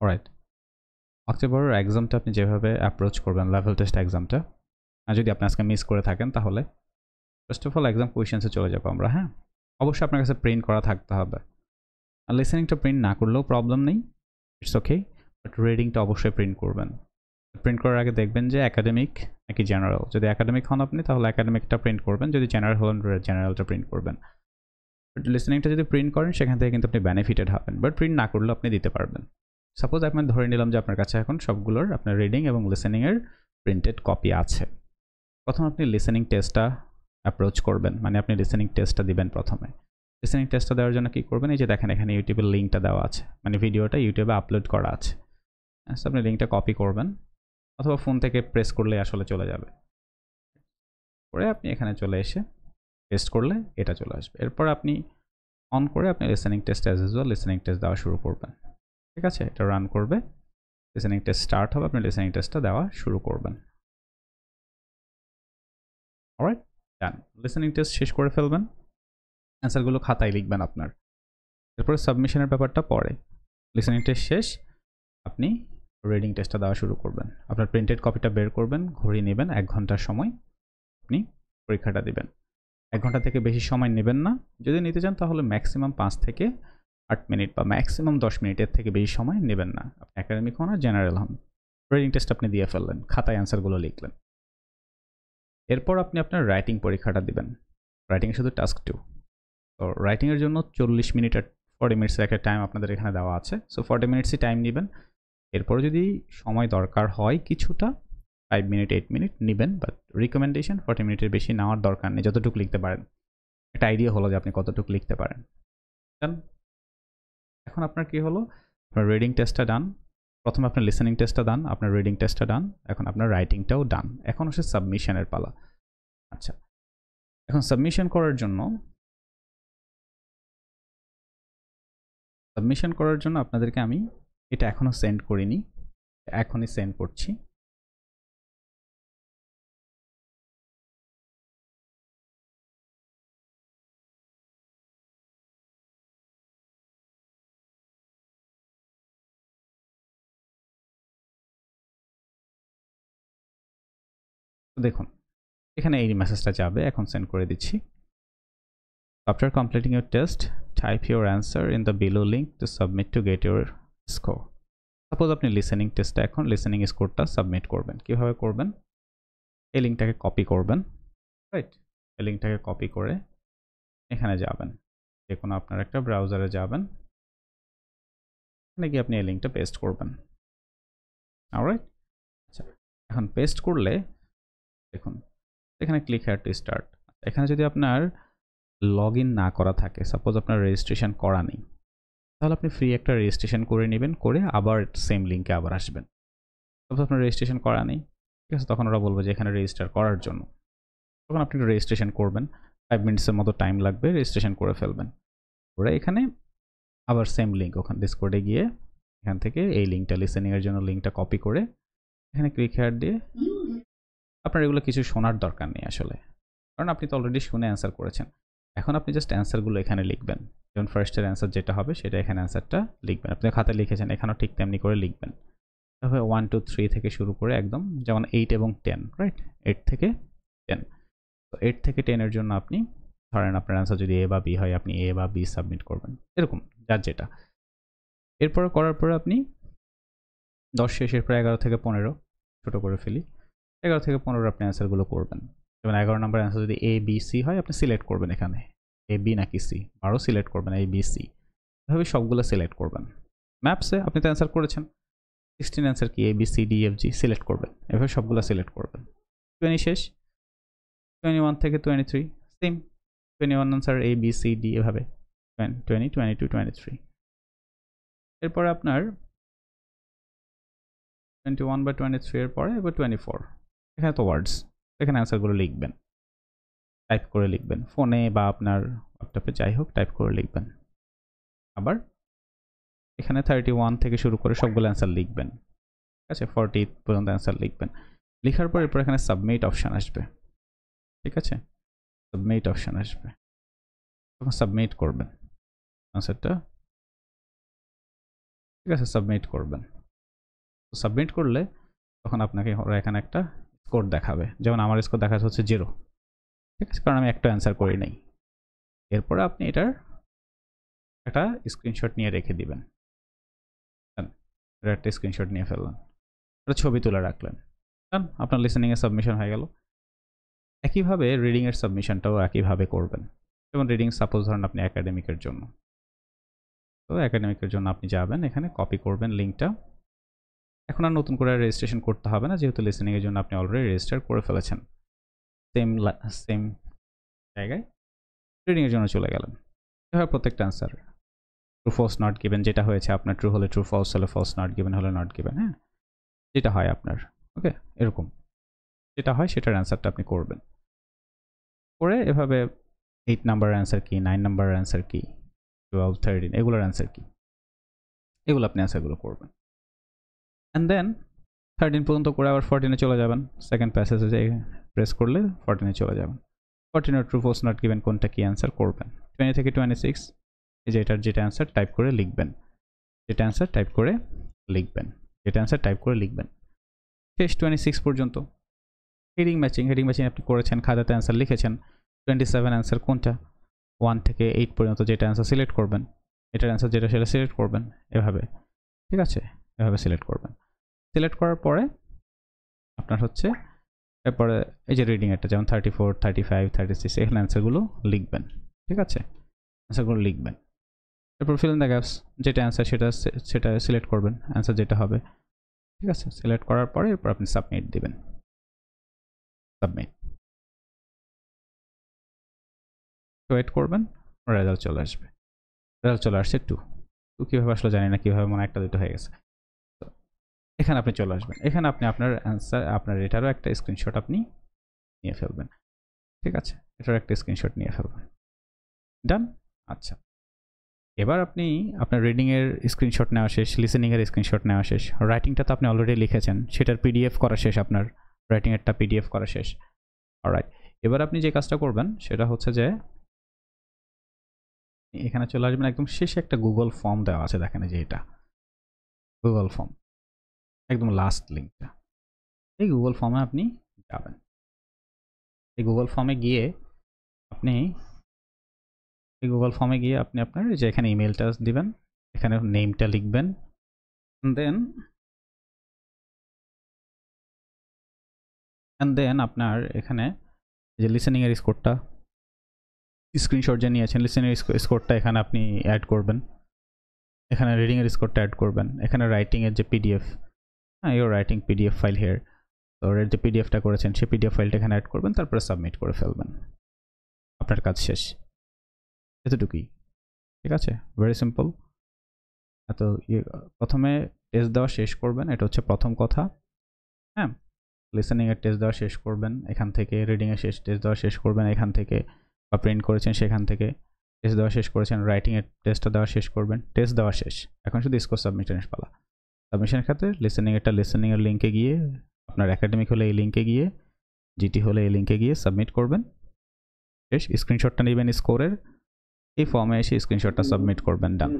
Right অক্টোবরের এক্সামটা আপনি যেভাবে অ্যাপ্রোচ করবেন লেভেল টেস্ট এক্সামটা আর যদি আপনি আজকে মিস করে থাকেন তাহলে ফার্স্ট অফ অল এক্সাম কোয়েশনসে চলে যাব আমরা হ্যাঁ? অবশ্যই আপনার কাছে প্রিন্ট করা থাকতে হবে। আর লিসেনিংটা প্রিন্ট না করলেও প্রবলেম নেই ইটস ওকে বাট রিডিংটা অবশ্যই প্রিন্ট করবেন। প্রিন্ট করার আগে দেখবেন যে একাডেমিক নাকি জেনারেল যদি একাডেমিক হন আপনি, তাহলে একাডেমিকটা প্রিন্ট করবেন, যদি জেনারেল হন জেনারেলটা প্রিন্ট করবেন। বাট লিসেনিংটা যদি প্রিন্ট করেন, সেখান থেকে কিন্তু আপনি বেনিফিটেড হবেন বাট প্রিন্ট না করলেও আপনি দিতে পারবেন। সাপোজ আমি ধরে নিলাম যে আপনার কাছে এখন সবগুলোর আপনার রিডিং এবং লিসেনিংয়ের প্রিন্টেড কপি আছে। প্রথম আপনি লিসেনিং টেস্টটা অ্যাপ্রোচ করবেন মানে আপনি লিসেনিং টেস্টটা দিবেন প্রথমে। লিসেনিং টেস্টটা দেওয়ার জন্য কী করবেন? এই যে দেখেন, এখানে ইউটিউবের লিঙ্কটা দেওয়া আছে। মানে ভিডিওটা ইউটিউবে আপলোড করা আছে। সো আপনি লিঙ্কটা কপি করবেন, অথবা ফোন থেকে প্রেস করলে আসলে চলে যাবে। পরে আপনি এখানে চলে এসে টেস্ট করলে এটা চলে আসবে। এরপর আপনি অন করে আপনি listening test as usual listening test দেওয়া শুরু করবেন। ঠিক আছে? এটা রান করবে। লিসেনিং টেস্ট স্টার্ট হবে। আপনি লিসেনিং টেস্টটা দেওয়া শুরু করবেন। অলরাইট ডান লিসেনিং টেস্ট শেষ করে ফেলবেন। অ্যান্সারগুলো খাতায় লিখবেন আপনার। এরপরে সাবমিশনের ব্যাপারটা পরে। লিসেনিং টেস্ট শেষ। আপনি রিডিং টেস্টটা দেওয়া শুরু করবেন। আপনার প্রিন্টেড কপিটা বের করবেন, ঘড়ি নেবেন, এক ঘণ্টার সময় আপনি পরীক্ষাটা দিবেন। এক ঘণ্টা থেকে বেশি সময় নেবেন না। যদি নিতে চান তাহলে ম্যাক্সিমাম পাঁচ থেকে আট মিনিট বা ম্যাক্সিমাম দশ মিনিটের থেকে বেশি সময় নেবেন না। আপনি একাডেমিক হন আর জেনারেল হন। রিডিং টেস্ট আপনি দিয়ে ফেললেন, খাতায় অ্যান্সারগুলো লিখলেন। এরপর আপনি আপনার রাইটিং পরীক্ষাটা দিবেন। রাইটিং শুধু টাস্ক টু তো রাইটিংয়ের জন্য চল্লিশ মিনিট আর ফর্টি মিনিটসের একটা টাইম আপনাদের এখানে দেওয়া আছে। সো ফর্টি মিনিটসই টাইম নেবেন। এরপরে যদি সময় দরকার হয় কিছুটা ফাইভ মিনিট এইট মিনিট নেবেন। বাট রিকমেন্ডেশন ফর্টি মিনিটের বেশি নেওয়ার দরকার নেই, যতটুকু লিখতে পারেন। একটা আইডিয়া হলো যে আপনি কতটুকু লিখতে পারেন। এখন আপনার কি হলো? আপনার রিডিং টেস্টটা ডান প্রথমে আপনার লিসেনিং টেস্টটা ডান আপনার রিডিং টেস্টটা ডান এখন আপনার রাইটিংটাও ডান এখন হচ্ছে সাবমিশনের পালা। আচ্ছা এখন সাবমিশন করার জন্য সাবমিশন করার জন্য আপনাদেরকে আমি এটা এখনও সেন্ড করিনি, এখনই সেন্ড করছি। দেখুন, এখানে এই মেসেজটা যাবে, এখন সেন্ড করে দিচ্ছি। After completing your test type your answer in the below link to submit to get your score suppose আপনি লিসেনিং টেস্টটা এখন লিসেনিং স্কোরটা সাবমিট করবেন। কীভাবে করবেন? এই লিঙ্কটাকে কপি করবেন রাইট এই লিঙ্কটাকে কপি করে এখানে যাবেন। যে কোনো আপনার একটা ব্রাউজারে যাবেন। এখানে গিয়ে আপনি এই লিঙ্কটা পেস্ট করবেন। রাইট আচ্ছা এখন পেস্ট করলে দেখুন, এখানে ক্লিক হেয়ার টু স্টার্ট এখানে যদি আপনার লগ না করা থাকে সাপোজ আপনার রেজিস্ট্রেশন করা নেই, তাহলে আপনি ফ্রি একটা রেজিস্ট্রেশন করে নেবেন, করে আবার সেম লিঙ্কে আবার আসবেন। সাপোজ আপনার রেজিস্ট্রেশন করা নেই, ঠিক আছে, তখন ওরা বলবে যে এখানে রেজিস্টার করার জন্য। তখন আপনি রেজিস্ট্রেশন করবেন ফাইভ মিনিটসের মতো টাইম লাগবে রেজিস্ট্রেশন করে ফেলবেন। করে এখানে আবার সেম লিঙ্ক ওখান ডিসকোডে গিয়ে এখান থেকে এই লিঙ্কটা লিসেনিংয়ের জন্য লিঙ্কটা কপি করে এখানে ক্লিক হেয়ার দিয়ে আপনার এগুলো কিছু শোনার দরকার নেই আসলে। কারণ আপনি তো অলরেডি শুনে অ্যান্সার করেছেন। এখন আপনি জাস্ট অ্যান্সারগুলো এখানে লিখবেন। যেমন ফার্স্টের অ্যান্সার যেটা হবে, সেটা এখানে অ্যান্সারটা লিখবেন। আপনি খাতায় লিখেছেন, এখানেও ঠিক তেমনি করে লিখবেন। তাহলে ওয়ান টু থ্রি থেকে শুরু করে একদম যেমন এইট এবং টেন রাইট এইট থেকে টেন তো এইট থেকে টেনের জন্য আপনি ধরেন আপনার অ্যান্সার যদি এ বা বি হয়, আপনি এ বা বি সাবমিট করবেন। এরকম, যার যেটা। এরপরে করার পরে আপনি দশ শেষের পরে এগারো থেকে পনেরো, ছোটো করে ফেলি। এগারো থেকে পনেরো আপনি অ্যান্সারগুলো করবেন। যেমন এগারো নম্বর অ্যান্সার যদি এ বি সি হয়, আপনি সিলেক্ট করবেন এখানে। এ বি নাকি সি বারো সিলেক্ট করবেন এ বি সি এভাবে সবগুলো সিলেক্ট করবেন। ম্যাপসে আপনি তো অ্যান্সার করেছেন। সিক্সটিন অ্যান্সার কি? A B C D F G select করবেন। এভাবে সবগুলো সিলেক্ট করবেন। টোয়েন্টি শেষ। টোয়েন্টি ওয়ান থেকে twenty three same twenty one answer A B C D এভাবে। Twenty twenty two twenty three এরপরে আপনার টোয়েন্টি ওয়ান বা টোয়েন্টি থ্রি এর পরে এবার টোয়েন্টি ফোর এখানে তো ওয়ার্ডস এখানে অ্যান্সারগুলো লিখবেন। টাইপ করে লিখবেন। ফোনে বা আপনার ল্যাপটপে যাই হোক টাইপ করে লিখবেন। আবার এখানে থার্টি ওয়ান থেকে শুরু করে সবগুলো অ্যান্সার লিখবেন। ঠিক আছে? ফর্টি পর্যন্ত অ্যান্সার লিখবেন। লেখার পর এরপর এখানে সাবমিট অপশান আসবে। ঠিক আছে? সাবমিট অপশান আসবে। তখন সাবমিট করবেন। অ্যান্সারটা ঠিক আছে? সাবমিট করবেন। সাবমিট করলে তখন আপনাকে এখানে একটা স্কোর দেখাবে। যেমন আমার স্কোর দেখাচ্ছে হচ্ছে জিরো ঠিক আছে? কারণ আমি একটা অ্যান্সার করি নাই। এরপরে আপনি এটার একটা স্ক্রিনশট নিয়ে রেখে দিবেন। একটা স্ক্রিনশট নিয়ে ফেললেন। একটা ছবি তুলে রাখলেন। কারণ আপনার লিসেনিংয়ের সাবমিশন হয়ে গেল। একইভাবে রিডিংয়ের সাবমিশনটাও একইভাবে করবেন। যেমন রিডিং সাপোজ ধরেন আপনি একাডেমিকের জন্য। তো একাডেমিকের জন্য আপনি যাবেন, এখানে কপি করবেন লিঙ্কটা এখন আর নতুন করে রেজিস্ট্রেশন করতে হবে না, যেহেতু লিসেনিংয়ের জন্য আপনি অলরেডি রেজিস্টার করে ফেলেছেন। সেম সেম জায়গায় রিডিংয়ের জন্য চলে গেলেন। এভাবে প্রত্যেকটা answer true false not given যেটা হয়েছে আপনার ট্রু হলে ট্রু ফলস হলে ফলস নট গিভেন হলে নট গিভেন হ্যাঁ? যেটা হয় আপনার ওকে এরকম। যেটা হয় সেটার অ্যান্সারটা আপনি করবেন। করে এভাবে এইট নাম্বার অ্যান্সার কি নাইন নাম্বার অ্যান্সার কি টুয়েলভ থার্টিন এগুলোর অ্যান্সার কি? এগুলো আপনি অ্যান্সারগুলো করবেন। অ্যান্ড দেন থার্টিন পর্যন্ত করে আবার ফোরটিনে চলে যাবেন। সেকেন্ড প্যাসেজে প্রেস করলে ফোরটিনে চলে যাবেন। ফোরটিনের ট্রু ফোর্স নট গিভেন কোনটা কি অ্যান্সার করবেন? টোয়েন্টি থেকে টোয়েন্টি সিক্স এই যে এটার যেটা অ্যান্সার টাইপ করে লিখবেন। যেটা অ্যান্সার টাইপ করে লিখবেন। যেটা অ্যান্সার টাইপ করে লিখবেন। শেষ টোয়েন্টি সিক্স পর্যন্ত। হেডিং ম্যাচিং হেডিং ম্যাচিং আপনি করেছেন, খাতাতে অ্যান্সার লিখেছেন। টোয়েন্টি সেভেন অ্যান্সার কোনটা? ওয়ান থেকে এইট পর্যন্ত যেটা অ্যান্সার সিলেক্ট করবেন। এটার অ্যান্সার যেটা সেটা সিলেক্ট করবেন। এভাবে। ঠিক আছে? এভাবে সিলেক্ট করবেন। সিলেক্ট করার পরে আপনার হচ্ছে এরপরে এই যে রিডিং একটা, যেমন thirty four thirty five thirty six এখানে অ্যান্সারগুলো লিখবেন, ঠিক আছে? অ্যান্সারগুলো লিখবেন। এরপর ফিল দ্য গ্যাপস যেটা অ্যান্সার সেটা সেটা সিলেক্ট করবেন অ্যান্সার যেটা হবে, ঠিক আছে? সিলেক্ট করার পরে এরপর আপনি সাবমিট দিবেন। সাবমিট ওয়েট করবেন রেজাল্ট চলে আসবে। রেজাল্ট চলে আসছে টু টু কীভাবে আসলে জানি না, কীভাবে মনে একটা দুটো হয়ে গেছে। এখানে আপনি চলে আসবেন। এখানে আপনি আপনার অ্যান্সার আপনার এটারও একটা স্ক্রিনশট আপনি নিয়ে ফেলবেন। ঠিক আছে? এটার একটা স্ক্রিনশট নিয়ে ফেলবেন। ডান আচ্ছা। এবার আপনি আপনার রিডিংয়ের স্ক্রিনশট নেওয়া শেষ লিসেনিংয়ের স্ক্রিনশট নেওয়া শেষ। রাইটিংটা তো আপনি অলরেডি লিখেছেন। সেটার পিডিএফ করা শেষ আপনার। রাইটিংয়েরটা পিডিএফ করা শেষ। রাইট এবার আপনি যে কাজটা করবেন, সেটা হচ্ছে যে এখানে চলে আসবেন। একদম শেষে একটা গুগল ফর্ম দেওয়া আছে, দেখেন যে এটা। গুগল ফর্ম একদম লাস্ট লিঙ্কটা এই গুগল ফর্মে আপনি যাবেন। এই গুগল ফর্মে গিয়ে আপনি, এই গুগল ফর্মে গিয়ে আপনি আপনার যে এখানে ইমেলটা দিবেন, এখানে নেমটা লিখবেন দেন অ্যান্ড দেন আপনার এখানে যে লিসেনিংয়ের স্কোরটা স্ক্রিনশট যে নিয়েছেন লিসেনিং স্কোরটা এখানে আপনি অ্যাড করবেন। এখানে রিডিংয়ের স্কোরটা অ্যাড করবেন। এখানে রাইটিংয়ের যে পিডিএফ হ্যাঁ your writing PDF file here তো যে পিডিএফটা করেছেন, সেই পিডিএফ ফাইলটা এখানে অ্যাড করবেন, তারপরে সাবমিট করে ফেলবেন। আপনার কাজ শেষ। এতটুকুই। ঠিক আছে? ভেরি সিম্পল এত প্রথমে টেস্ট দেওয়া শেষ করবেন, এটা হচ্ছে প্রথম কথা। হ্যাঁ? লিসেনিংয়ের টেস্ট দেওয়া শেষ করবেন, এখান থেকে রিডিংয়ের শেষ টেস্ট দেওয়া শেষ করবেন, এখান থেকে বা প্রিন্ট করেছেন সেখান থেকে। টেস্ট দেওয়া শেষ করেছেন রাইটিংয়ের টেস্টটা দেওয়া শেষ করবেন টেস্ট দেওয়া শেষ। এখন শুধু স্কোর সাবমিশনের পালা। সাবমিশনের ক্ষেত্রে একটা লিসেনিংয়ের লিঙ্কে গিয়ে, আপনার একাডেমিক হলে এই লিঙ্কে গিয়ে জিটি হলে এই লিঙ্কে গিয়ে সাবমিট করবেন। শেষ স্ক্রিনশটটা নেবেন স্কোরের এই ফর্মে এসে স্ক্রিনশটটা সাবমিট করবেন ডান